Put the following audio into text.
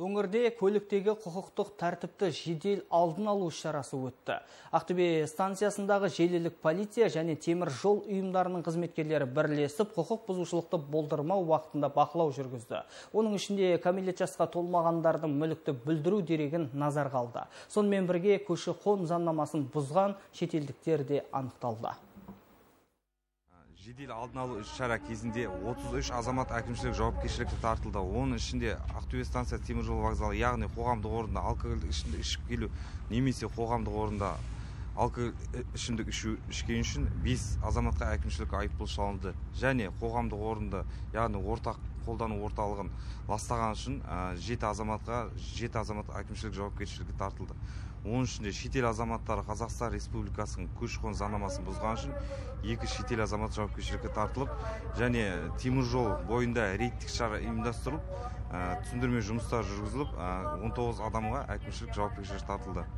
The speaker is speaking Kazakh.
өңірде көліктегі құқықтық тәртіпті жедел алдын алу шарасы өтті. Ақтөбе станциясындағы желілік полиция және темір жол ұйымдарының қызметкерлері бірлесіп құқық бұзушылықты болдырмау уақытында бақылау жүргізді. Оның ішінде кәмелет жасқа толмағандардың мүлікті бүлдіру дерегін назарға алды. Сонымен бірге көші қон заңнамасын бұзған шетелдіктер де анықталды жедел алдын алу іс шара кезінде 33 азамат әкімшілік жауапкершілікке тартылды. Оның ішінде ақтөбе станциясы теміржол вокзалы яғни қоғамдық орында алкогольдік ішімдік ішіп келу немесе қоғамдық орында алкоголь ішімдік ішу ішкені үшін бес азаматқа әкімшілік айыппұл салынды. Және қоғамдық орында яғни ортақ қолдану орталығын ластаған үшін жеті азаматқа жеті азамат әкімшілік жауапкершілікке тартылды. Оның ішінде шетел азаматтары қазақстан республикасының көші қон заңнамасын бұзған үшін екі шетел азамат жауапкершілікке тартылып және теміржол бойында рейдтік шара ұйымдастырылып түсіндірме жұмыстары жүргізіліп он тоғыз адамға әкімшілік жауапкершілік тартылды.